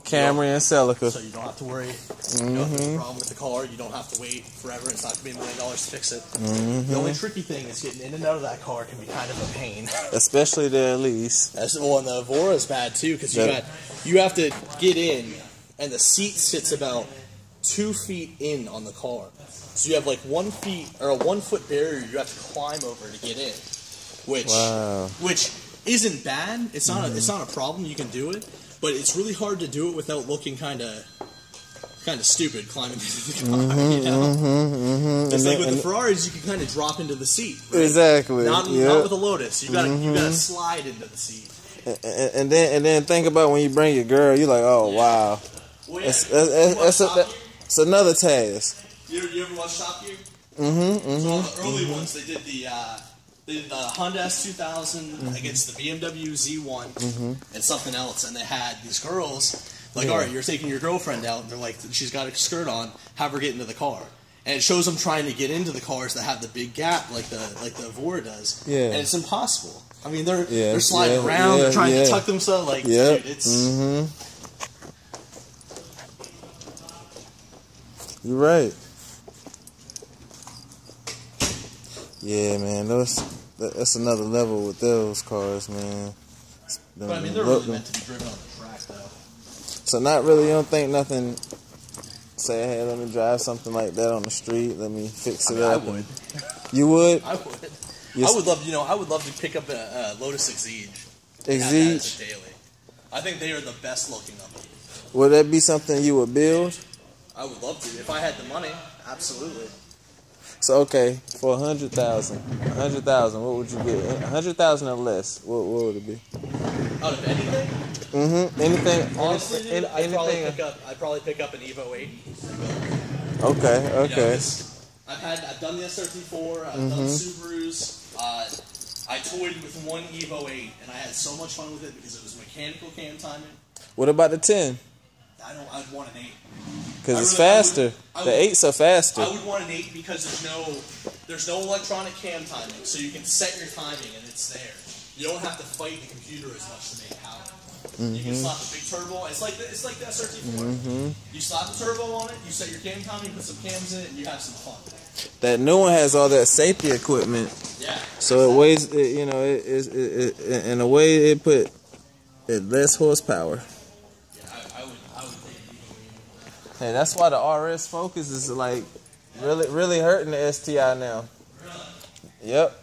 Camry and Celica. So you don't have to worry. You know, if there's a problem with the car, you don't have to wait forever. It's not going to be a million dollars to fix it. Mm-hmm. The only tricky thing is getting in and out of that car can be kind of a pain. Especially the Elise. That's well, and the is bad too because you got you have to get in, and the seat sits about two feet in on the car. So you have like one feet or a one foot barrier you have to climb over to get in, which Wow. which isn't bad. It's not a, it's not a problem. You can do it, but it's really hard to do it without looking kind of kind of stupid climbing into the mm-hmm, car. you know? Mm-hmm, mm-hmm, it's And like with the Ferraris, you can kind of drop into the seat. right? Exactly. Not, yeah. not with a Lotus. You gotta you gotta slide into the seat. and, and then and then think about when you bring your girl, you're like, oh wow, Well, yeah. it's it's, You it's, a, it's another task. You, you ever watch Top Gear? Mm-hmm. So on the early ones, they did the uh, did the Honda S2000 against the BMW Z1 and something else, and they had these girls like, Yeah. all right, you're taking your girlfriend out, and they're like, she's got a skirt on, have her get into the car. And it shows them trying to get into the cars that have the big gap, like the like the Evora does. Yeah. and it's impossible. I mean, they're Yeah, they're sliding yeah, around, they're trying to tuck themselves. Like, dude, it's Mm-hmm. You're right. Yeah, man, those that's another level with those cars, man. But I mean, they're really meant to be driven on the track, though. So not really. You don't think nothing. Say, hey, let me drive something like that on the street. Let me fix I it mean, I up. would. You would? I would. Yes. I would love, you know, I would love to pick up a, Lotus Exige. and have that as Exige. a daily. I think they are the best looking of them. Would that be something you would build? I would love to if I had the money. Absolutely. So okay, for a hundred thousand, a hundred thousand, what would you get? A hundred thousand or less? What, what would it be? Out of anything, Mm-hmm. Anything? honestly, dude, I'd probably pick up. I'd probably pick up an Evo 8. Okay. You know, Okay. I've had, I've done the SRT4. I've Mm-hmm. done Subarus. Uh, I toyed with one Evo 8, and I had so much fun with it because it was mechanical cam timing. What about the ten? I don't. I'd want an 8. Because it's really- I would- faster. The would- eights are faster. I would want an eight because there's no there's no electronic cam timing, so you can set your timing and it's there. You don't have to fight the computer as much to make power. You Mm-hmm. can slap a big turbo. It's like the, it's like the SRT4. You slap a turbo on it, you set your cam timing, put some cams in it, and you have some fun. that new one has all that safety equipment, Yeah. so it weighs. It, you know, it, it, it, it in a way it put it less horsepower. Yeah, I, I would I would Hey, that's why the RS Focus is like really really hurting the STI now. Yep.